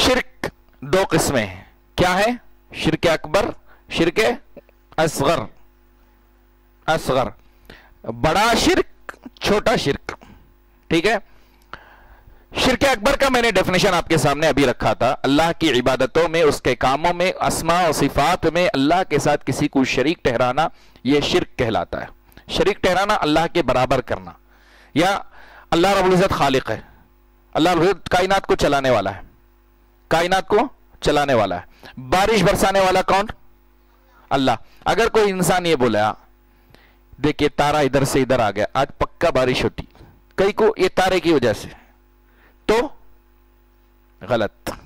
शिरक दो किस्में हैं। क्या है? शिरक अकबर, शिरक असगर। असगर। बड़ा शिरक, छोटा शिरक। ठीक है? शिरक अकबर का मैंने डेफिनेशन आपके सामने अभी रखा था। अल्लाह की इबादतों में, उसके कामों में असमा और सिफात में अल्लाह के साथ किसी को शरीक ठहराना यह शिरक कहलाता है। शरीक ठहराना अल्लाह के बराबर करना। या अल्लाह रबुल्ज़त खालिक है। अल्लाह कायनात को चलाने वाला है। कायनात को चलाने वाला है। बारिश बरसाने वाला कौन? अल्लाह। अगर कोई इंसान ये बोला, देखिए तारा इधर से इधर आ गया, आज पक्का बारिश होती। कई को ये तारे की वजह से। तो गलत।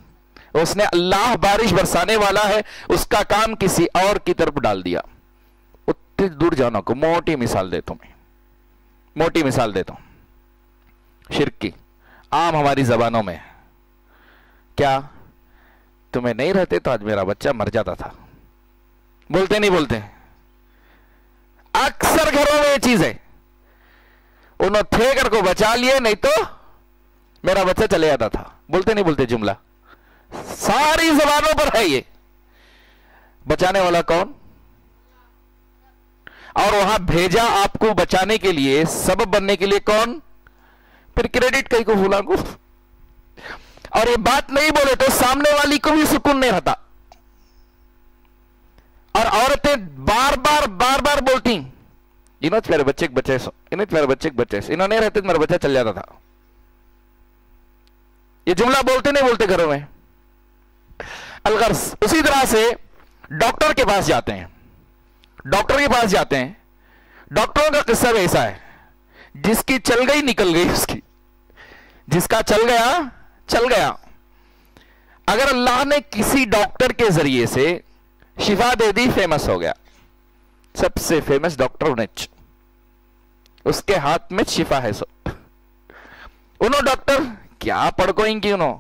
उसने अल्लाह बारिश बरसाने वाला है, उसका काम किसी और की तरफ़ डाल दिया। उतनी दूर जाना को मोटी मिसाल देता हूँ मैं मोटी मिसाल देता हूँ शिरक। आम हमारी जबानों में। क्या तुम्हें नहीं रहते तो आज मेरा बच्चा मर जाता था। बोलते नहीं बोलते। अक्सर घरों में ये चीज़। है उन्होंने थे कर को बचा लिए, नहीं तो मेरा बच्चा चले जाता था। बोलते नहीं बोलते जुमला। सारी जबानों पर है ये। बचाने वाला कौन? और वहाँ भेजा आपको बचाने के लिए, सबब बनने के लिए कौन? फिर क्रेडिट कहीं को भूला को और ये बात नहीं बोले तो सामने वाली को भी सुकून नहीं रहता। और औरतें बार बार बार बार बोलती, इन्होंने मेरे बच्चे बच्चे इन्हें मेरे बच्चे बच्चे इन्होंने रहते मेरा बच्चा चल जाता था। ये जुमला बोलते नहीं बोलते घरों में। अलगर्स उसी तरह से डॉक्टर के पास जाते हैं। डॉक्टर के पास जाते हैं। डॉक्टरों का किस्सा ऐसा है, जिसकी चल गई, निकल गई उसकी। जिसका चल गया चल गया। अगर अल्लाह ने किसी डॉक्टर के ज़रिए से शिफा दे दी फ़ेमस हो गया। सबसे फ़ेमस डॉक्टर उन्हें उसके हाथ में शिफा है सो उन्होंने डॉक्टर, क्या पड़कोएँगी उन्हों?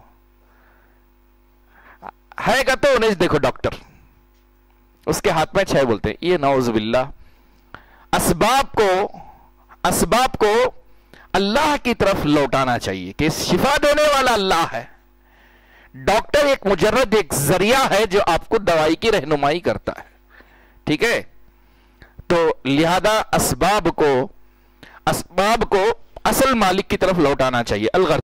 है कहते तो उन्हें देखो डॉक्टर। उसके हाथ में छह बोलते हैं। ये नौजबिल्ला असबाब को असबाब को अल्लाह की तरफ़ लौटाना चाहिए कि शिफा देने वाला अल्लाह है। डॉक्टर एक मुजरद एक ज़रिया है जो आपको दवाई की रहनुमाई करता है। ठीक है? तो लिहाजा इसबाब को इसबाब को असल मालिक की तरफ़ लौटाना चाहिए। अलगर